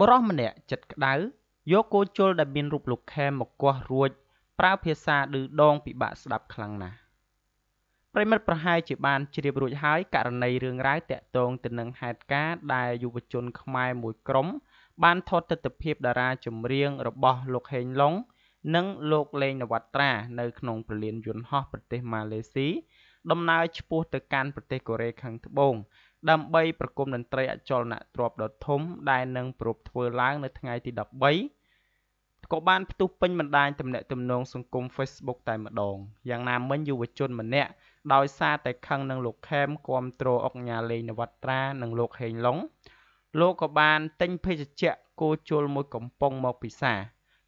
បរិសម្នាក់ចិត្តក្តៅយកគោជលដែលមានរូបលោកខេមមកគាស់រួច ប្រើភាសាឌឺដងពិបាកស្ដាប់ខ្លាំងណាស់ប្រិមិត្តប្រហែលជាបានជ្រាបរួចហើយករណីរឿងរ៉ាវតាក់ទងទៅនឹងហេតុការណ៍ដែលយុវជនខ្មែរមួយក្រុម បានថតទស្សនភាពតារាចម្រៀងរបស់លោកហេងឡុងនិងលោកលេងនវត្ត្រានៅក្នុងព្រលានយន្តហោះប្រទេសម៉ាឡេស៊ីដំណើរឆ្ពោះទៅកាន់ប្រទេសកូរ៉េខាងត្បូង ដើម្បីប្រគំតន្ត្រីអចលនទ្រព្យដ៏ធំដែលនឹងប្រពធ្វើឡើងនៅថ្ងៃទី13ក៏បានផ្ទុះពេញបណ្ដាញទំនាក់ទំនងសង្គម Facebook តែម្ដងយ៉ាងណាមិញយុវជនម្នាក់ដោយសារតែខឹងនឹងលោកខេមគ្រប់គ្រងអុកញ៉ាលេងនវត្ត្រានិងលោកហេងឡុងលោកក៏បានទិញភេសជ្ជៈគោជលមួយកំប៉ុងមកពិសា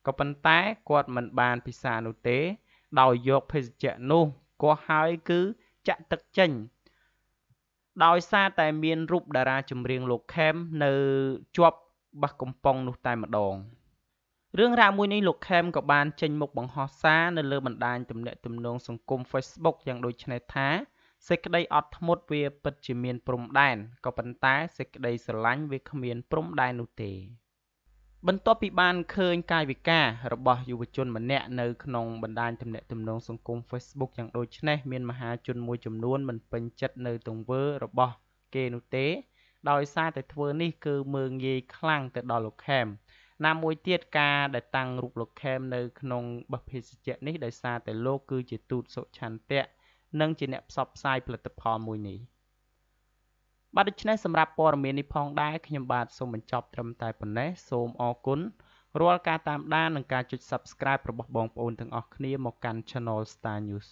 ក៏ប៉ុន្តែគាត់មិនបានពិសានោះទេ ដោយយកភេសជ្ជៈនោះគាស់ហើយគឺចាក់ទឹកចេញ ដោយសារតែមានរូបតារាចម្រៀងលោកខេមនៅជាប់បាសកំប៉ុងនោះតែម្ដងរឿងរ៉ាវមួយនេះលោកខេមក៏បានចេញមុខបង្ហោះសារនៅលើបណ្ដាញទំនាក់ទំនងសង្គម Facebook យ៉ាងដូចនេះថាសេចក្តីអត់ធ្មត់វាពិតជាមានព្រំដែនក៏ប៉ុន្តែសេចក្តីស្រឡាញ់វាគ្មានព្រំដែននោះទេ បន្ទាប់ពីបានឃើញកាយវិការរបស់យុវជនម្នាក់នៅក្នុងបណ្ដាញទំនាក់ទំនងសង្គម Facebook យ៉ាងដូចនេះមានមហាជនមួយចំនួនមិនពេញចិត្តនៅទង្វើរបស់គេនោះទេ ដោយសារតែធ្វើនេះគឺមើងងាយខ្លាំងទៅដល់លោកខេមណាមួយទៀតការដែលតាំងរូបលោកខេមនៅក្នុងបទភេសជ្ជៈនេះដោយសារតែលោកគឺជាទូតសុឆន្ទៈនិងជាអ្នកផ្សព្វផ្សាយផលិតផលមួយនេះ បាទដូច្នេះសម្រាប់ព័ត៌មាននេះផងដែរខ្ញុំបាទសូមបញ្ចប់ត្រឹមតែប៉ុណ្ណេះសូមអរគុណរាល់ការតាមដាននិងការចុច Subscribe របស់បងប្អូនទាំងអស់គ្នាមកកាន់ Channel Star News